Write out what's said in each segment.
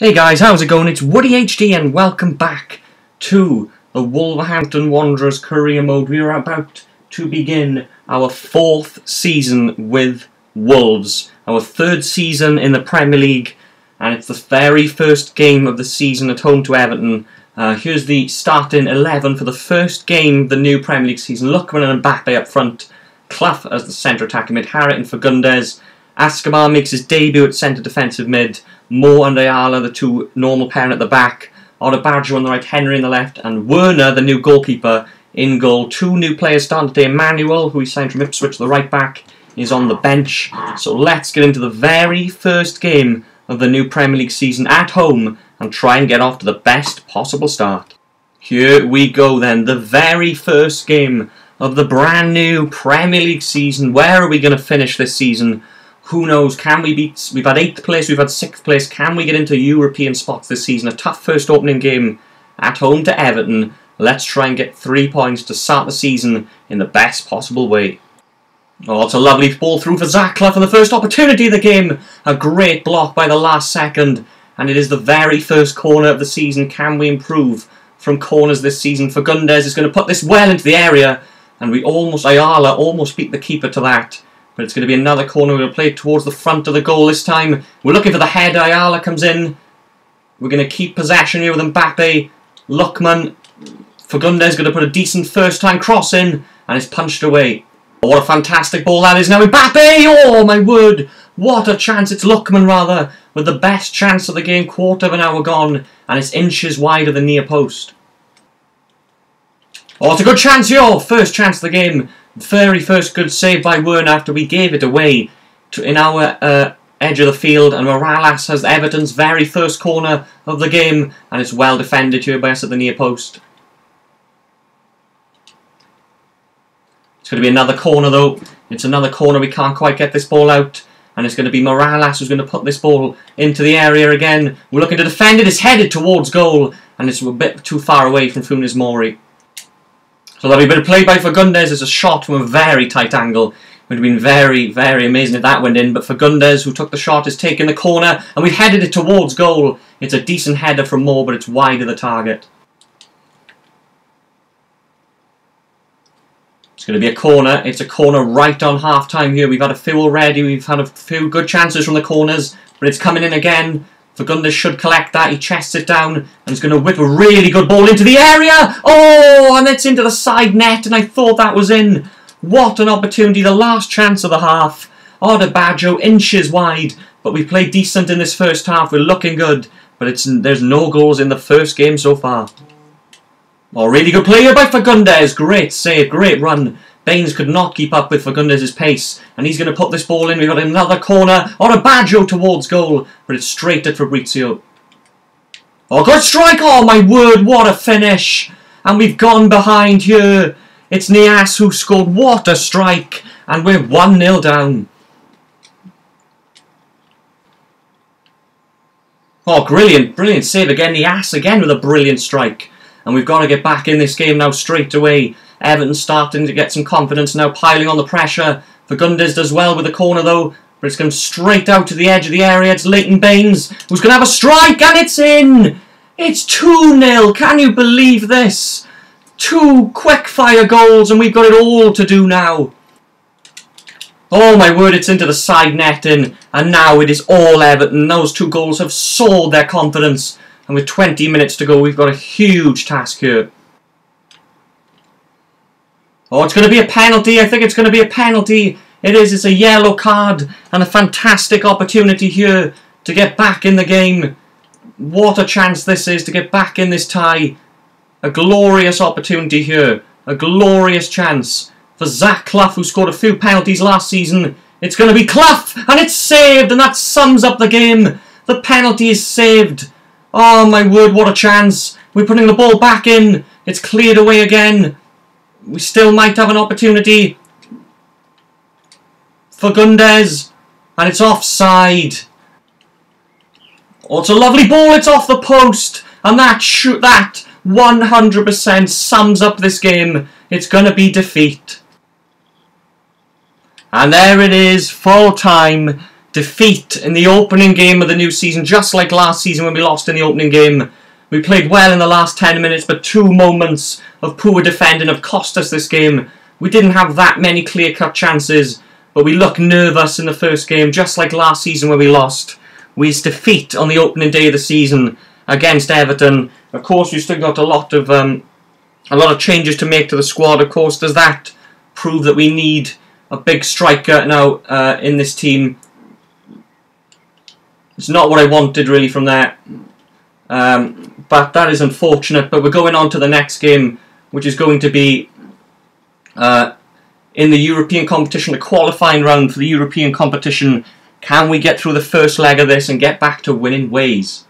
Hey guys, how's it going? It's Woody HD and welcome back to the Wolverhampton Wanderers career mode. We are about to begin our fourth season with Wolves. Our third season in the Premier League and it's the very first game of the season at home to Everton. Uh, here's the starting 11 for the first game of the new Premier League season. Lookman and Mbappe up front. Clough as the centre attacking mid. Harriott and Fagundez. Askamar makes his debut at centre defensive mid. Moore and Ayala, the two normal pair at the back. Odubajo on the right, Henry on the left, and Werner, the new goalkeeper, in goal. Two new players starting today. Emmanuel, who we signed from Ipswich, the right back, is on the bench. So let's get into the very first game of the new Premier League season at home and try and get off to the best possible start. Here we go then, the very first game of the brand new Premier League season. Where are we going to finish this season? Who knows? Can we beat? We've had eighth place. We've had sixth place. Can we get into European spots this season? A tough first opening game at home to Everton. Let's try and get three points to start the season in the best possible way. Oh, it's a lovely ball through for Clough for the first opportunity of the game. A great block by the last second. And it is the very first corner of the season. Can we improve from corners this season? For Fagundez is going to put this well into the area. And we almost, Ayala almost beat the keeper to that. But it's going to be another corner. To play towards the front of the goal this time. We're looking for the head. Ayala comes in. We're going to keep possession here with Mbappe. Lookman. Fagundez going to put a decent first time cross in. And it's punched away. Oh, what a fantastic ball that is now. Mbappe! Oh, my word. What a chance. It's Lookman, rather, with the best chance of the game. Quarter of an hour gone. And it's inches wide of the near post. Oh, it's a good chance here. First chance of the game very first good save by Werner after we gave it away to, in our uh, edge of the field. And Morales has Everton's very first corner of the game. And it's well defended here by us at the near post. It's going to be another corner though. It's another corner. We can't quite get this ball out. And it's going to be Morales who's going to put this ball into the area again. We're looking to defend it. It's headed towards goal. And it's a bit too far away from Funes Mori. So that'll be a bit of play by Fagundez as a shot from a very tight angle. It would have been very, very amazing if that went in. But Fagundez, who took the shot, is taking the corner. And we've headed it towards goal. It's a decent header from Moore, but it's wide of the target. It's going to be a corner. It's a corner right on half-time here. We've had a few already. We've had a few good chances from the corners. But it's coming in again. Fagundez should collect that. He chests it down and is going to whip a really good ball into the area. Oh, and it's into the side net, and I thought that was in. What an opportunity. The last chance of the half. Odubajo inches wide, but we played decent in this first half. We're looking good, but it's there's no goals in the first game so far. Oh, really good play here by Fagundez. Great save, great run. Baines could not keep up with Fagundez's pace, and he's going to put this ball in. We've got another corner, Odubajo towards goal, but it's straight at Fabrizio. Oh, good strike! Oh, my word, what a finish! And we've gone behind here. It's Niasse who scored. What a strike! And we're 1-0 down. Oh, brilliant, brilliant save again. Niasse again with a brilliant strike. And we've got to get back in this game now straight away. Everton starting to get some confidence now, piling on the pressure. Fagundez does well with the corner though, but it's come straight out to the edge of the area. It's Leighton Baines who's going to have a strike, and it's in! It's 2-0. Can you believe this? Two quick-fire goals, and we've got it all to do now. Oh my word, it's into the side netting, and now it is all Everton. Those two goals have soared their confidence, and with 20 minutes to go, we've got a huge task here. Oh, it's going to be a penalty. I think it's going to be a penalty. It is. It's a yellow card and a fantastic opportunity here to get back in the game. What a chance this is to get back in this tie. A glorious opportunity here. A glorious chance for Zach Clough, who scored a few penalties last season. It's going to be Clough, and it's saved, and that sums up the game. The penalty is saved. Oh, my word, what a chance. We're putting the ball back in. It's cleared away again we still might have an opportunity Fagundez, and it's offside. Oh, it's a lovely ball. It's off the post, and that shoot that 100% sums up this game. It's going to be defeat. And there it is, full time. defeat in the opening game of the new season, just like last season when we lost in the opening game. We played well in the last 10 minutes, but two moments of poor defending have cost us this game. We didn't have that many clear-cut chances, but we looked nervous in the first game, just like last season when we lost. We defeat on the opening day of the season against Everton. Of course, we've still got a lot of um, a lot of changes to make to the squad. Of course, does that prove that we need a big striker now uh, in this team? It's not what I wanted really from there. Um, but that is unfortunate. But we're going on to the next game, which is going to be uh, in the European competition, the qualifying round for the European competition. Can we get through the first leg of this and get back to winning ways?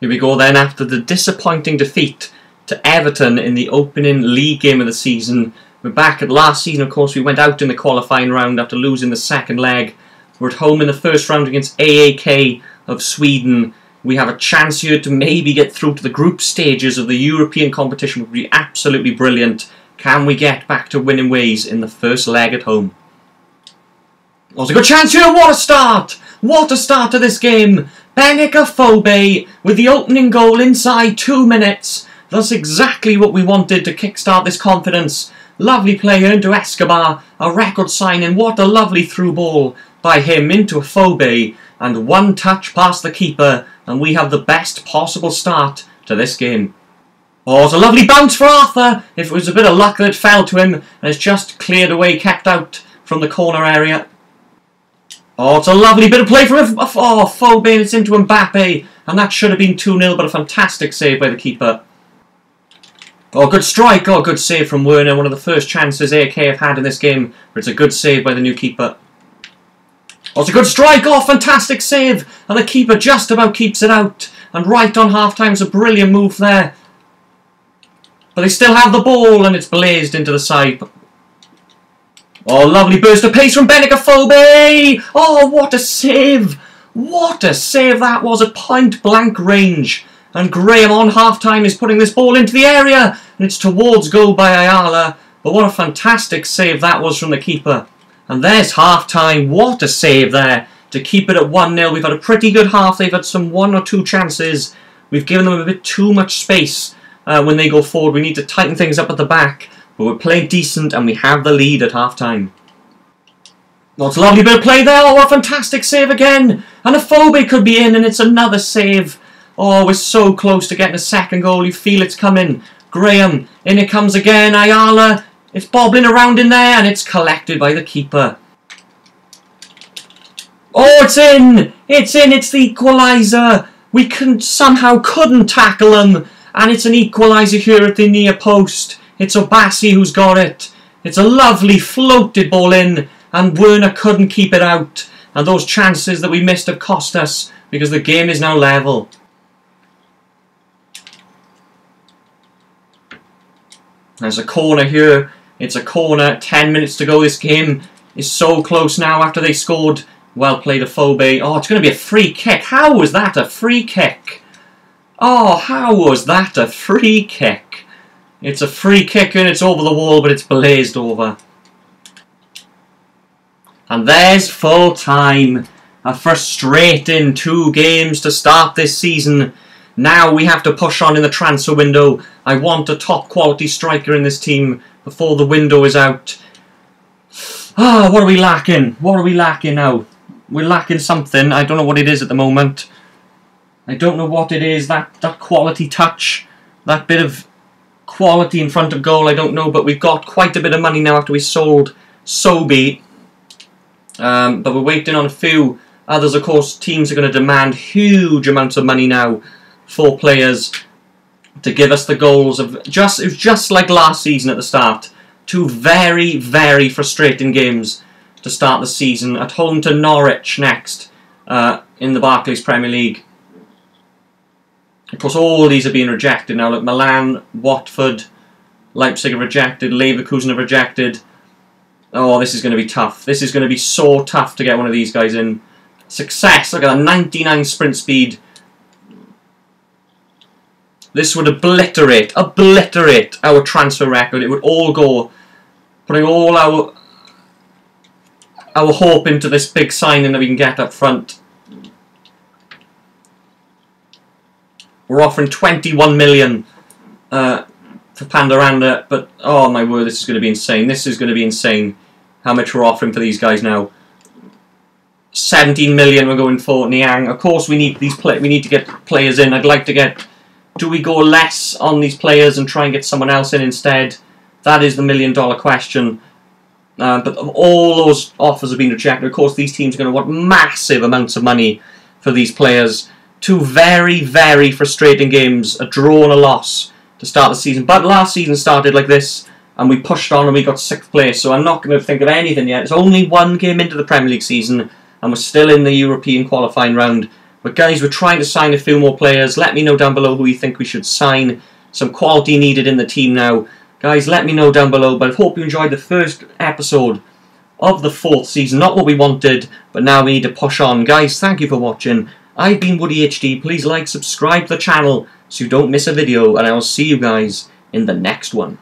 Here we go then after the disappointing defeat to Everton in the opening league game of the season. We're back at last season, of course, we went out in the qualifying round after losing the second leg. We're at home in the first round against AIK of Sweden. We have a chance here to maybe get through to the group stages of the European competition, would be absolutely brilliant. Can we get back to winning ways in the first leg at home? There's a good chance here, what a start! What a start to this game! Benik Afobe with the opening goal inside two minutes. That's exactly what we wanted to kickstart this confidence. Lovely play into Escobar, a record signing. What a lovely through ball by him into Afobe and one touch past the keeper and we have the best possible start to this game. Oh, it's a lovely bounce for Arthur. If it was a bit of luck that fell to him and it's just cleared away, kept out from the corner area. Oh, it's a lovely bit of play from oh, Fobe it's into Mbappe and that should have been 2-0 but a fantastic save by the keeper. Oh, good strike. Oh, good save from Werner. One of the first chances AK have had in this game. But it's a good save by the new keeper. It's a good strike. Oh, fantastic save. And the keeper just about keeps it out. And right on half-time is a brilliant move there. But they still have the ball and it's blazed into the side. Oh, lovely burst of pace from Benik Afobe. Oh, what a save. What a save that was at point-blank range. And Graham on half-time is putting this ball into the area. And it's towards goal by Ayala. But what a fantastic save that was from the keeper. And there's half-time. What a save there to keep it at 1-0. We've had a pretty good half. They've had some one or two chances. We've given them a bit too much space uh, when they go forward. We need to tighten things up at the back. But we're playing decent and we have the lead at half-time. Well, a lovely bit of play there. Oh, a fantastic save again. And Afobe could be in and it's another save. Oh, we're so close to getting a second goal. You feel it's coming. Graham, in it comes again. Ayala it's bobbling around in there and it's collected by the keeper. Oh, it's in! It's in! It's the equaliser! We can somehow couldn't tackle them, and it's an equaliser here at the near post. It's Obasi who's got it. It's a lovely floated ball in, and Werner couldn't keep it out. And those chances that we missed have cost us because the game is now level. There's a corner here it's a corner, 10 minutes to go. This game is so close now after they scored. Well played, Afobe. Oh, it's going to be a free kick. How was that a free kick? Oh, how was that a free kick? It's a free kick and it's over the wall, but it's blazed over. And there's full time. A frustrating two games to start this season. Now we have to push on in the transfer window. I want a top quality striker in this team before the window is out. Ah, what are we lacking? What are we lacking now? We're lacking something. I don't know what it is at the moment. I don't know what it is. That that quality touch, that bit of quality in front of goal. I don't know, but we've got quite a bit of money now after we sold Sobi. Um, but we're waiting on a few others. Of course, teams are going to demand huge amounts of money now for players to give us the goals of just it was just like last season at the start. Two very very frustrating games to start the season at home to Norwich next uh, in the Barclays Premier League. Of course, all these are being rejected now. Look, Milan, Watford, Leipzig are rejected, Leverkusen are rejected. Oh, this is going to be tough. This is going to be so tough to get one of these guys in. Success. Look at that 99 sprint speed this would obliterate, obliterate our transfer record. It would all go, putting all our our hope into this big signing that we can get up front. We're offering 21 million uh, for Pandoranda, but oh my word, this is going to be insane. This is going to be insane. How much we're offering for these guys now? 17 million we're going for Niang. Of course, we need these play. We need to get players in. I'd like to get. Do we go less on these players and try and get someone else in instead? That is the million dollar question. Uh, but all those offers have been rejected. Of course, these teams are going to want massive amounts of money for these players. Two very, very frustrating games, a draw and a loss to start the season. But last season started like this, and we pushed on and we got sixth place. So I'm not going to think of anything yet. It's only one game into the Premier League season, and we're still in the European qualifying round. But guys, we're trying to sign a few more players. Let me know down below who you think we should sign. Some quality needed in the team now. Guys, let me know down below, but I hope you enjoyed the first episode of the fourth season. Not what we wanted, but now we need to push on. Guys, thank you for watching. I've been Woody HD. Please like, subscribe to the channel so you don't miss a video, and I will see you guys in the next one.